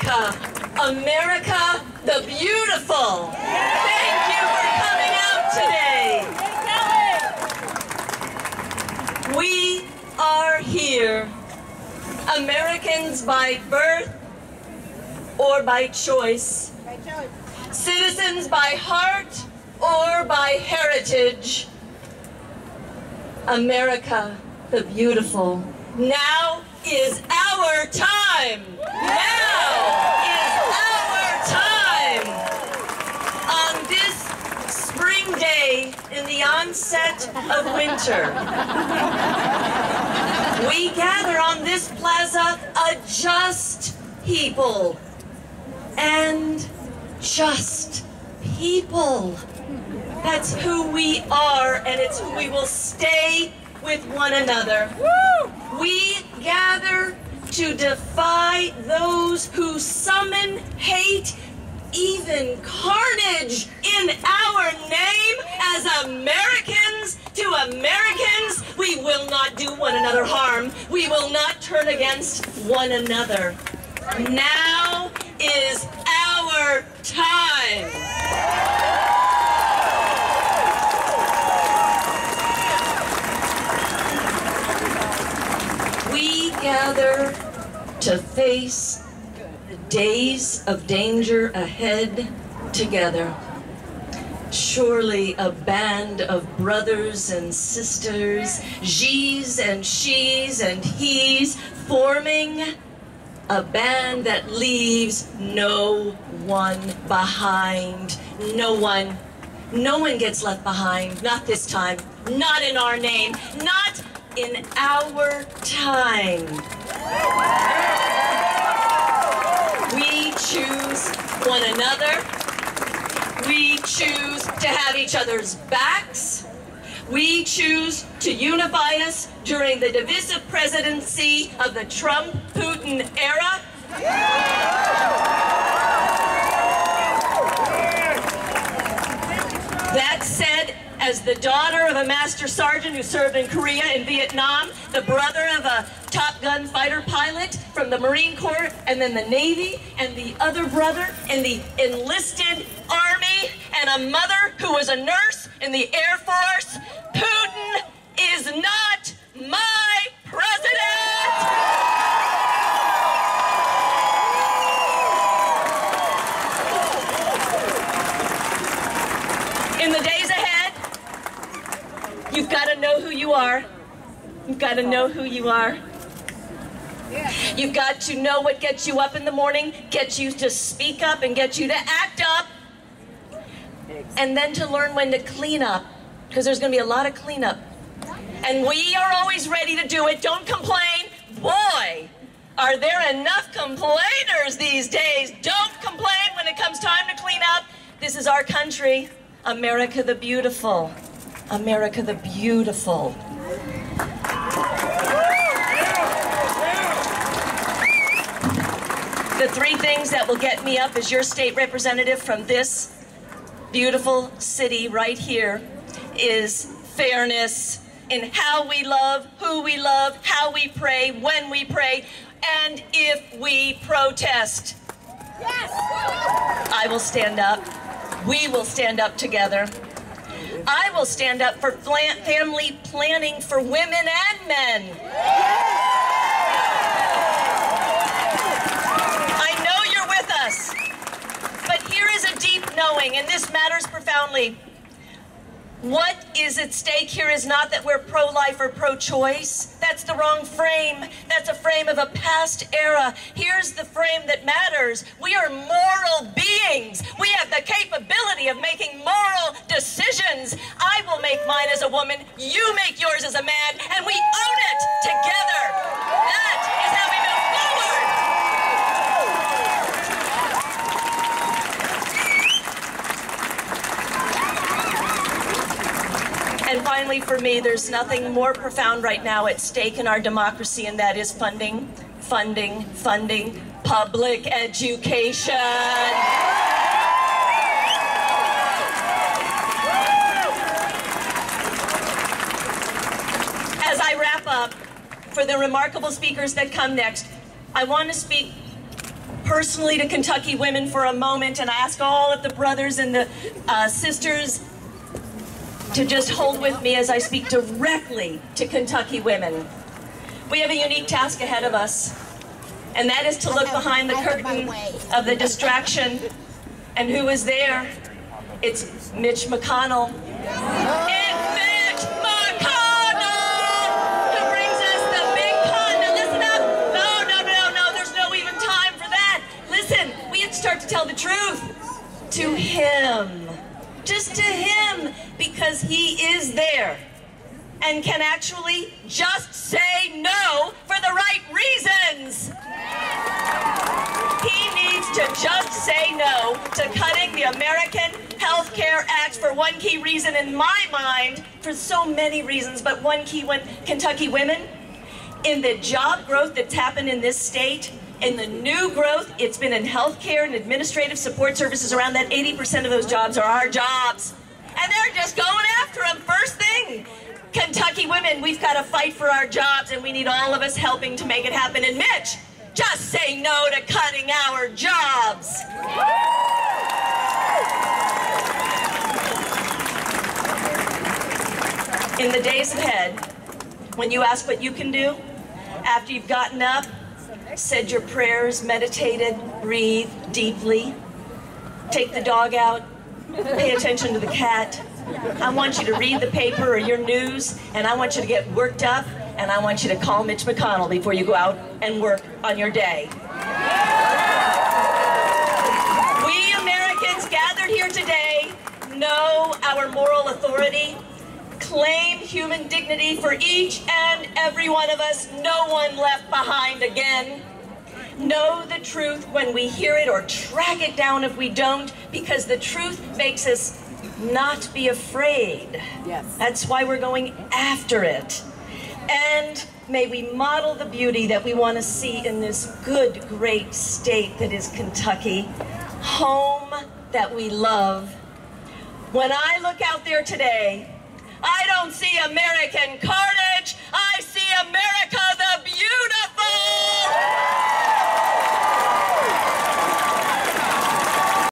America, America the beautiful. Thank you for coming out today. We are here, Americans by birth or by choice, citizens by heart or by heritage. America the beautiful. Now is our time. Now is our time. On this spring day in the onset of winter, we gather on this plaza a just people and just people. That's who we are, and it's who we will stay with one another. We gather to defy those who summon hate, even carnage in our name as Americans to Americans. We will not do one another harm. We will not turn against one another. Now is our time. We gather to face days of danger ahead together. Surely a band of brothers and sisters, she's and she's and he's, forming a band that leaves no one behind. No one. No one gets left behind. Not this time. Not in our name. Not in our time. We choose one another. We choose to have each other's backs. We choose to unify us during the divisive presidency of the Trump Putin era. That said, as the daughter of a master sergeant who served in Korea and Vietnam, the brother of a Top Gun fighter pilot from the Marine Corps, and then the Navy, and the other brother in the enlisted Army, and a mother who was a nurse in the Air Force, Putin is not my president! In the days ahead, you've got to know who you are. You've got to know who you are. You've got to know what gets you up in the morning, gets you to speak up, and get you to act up. And then to learn when to clean up, because there's going to be a lot of cleanup. And we are always ready to do it. Don't complain. Boy, are there enough complainers these days. Don't complain when it comes time to clean up. This is our country, America the beautiful. America the beautiful. The three things that will get me up as your state representative from this beautiful city right here is fairness in how we love, who we love, how we pray, when we pray, and if we protest. Yes! I will stand up. We will stand up together. I will stand up for family planning for women and men. I know you're with us, but here is a deep knowing, and this matters profoundly. What is at stake here is not that we're pro life or pro choice. That's the wrong frame. That's a frame of a past era. Here's the frame that matters. We are moral beings. We have the capability of making moral decisions. I will make mine as a woman. You make yours as a man. And we own it together. That is how we move forward. Finally, for me, there's nothing more profound right now at stake in our democracy, and that is funding, funding, funding public education. As I wrap up, for the remarkable speakers that come next, I want to speak personally to Kentucky women for a moment and ask all of the brothers and the uh, sisters to just hold with me as I speak directly to Kentucky women. We have a unique task ahead of us, and that is to look behind the curtain of the distraction. And who is there? It's Mitch McConnell. It's Mitch McConnell who brings us the big con. Now listen up. No, no, no, no. There's no even time for that. Listen, we have to start to tell the truth to him. Just to him, because he is there and can actually just say no for the right reasons. He needs to just say no to cutting the American Health Care Act for one key reason in my mind, for so many reasons, but one key one, Kentucky women, in the job growth that's happened in this state, in the new growth, it's been in healthcare and administrative support services. Around that 80% of those jobs are our jobs. And they're just going after them first thing. Kentucky women, we've got to fight for our jobs, and we need all of us helping to make it happen. And Mitch, just say no to cutting our jobs. In the days ahead, when you ask what you can do, after you've gotten up, said your prayers, meditated, breathe deeply, take the dog out, pay attention to the cat. I want you to read the paper or your news, and I want you to get worked up, and I want you to call Mitch McConnell before you go out and work on your day. We Americans gathered here today know our moral authority, claim human dignity for each and every one of us, no one left behind again. Know the truth when we hear it or track it down if we don't, because the truth makes us not be afraid. Yes. That's why we're going after it. And may we model the beauty that we want to see in this good, great state that is Kentucky, home that we love. When I look out there today, I don't see American car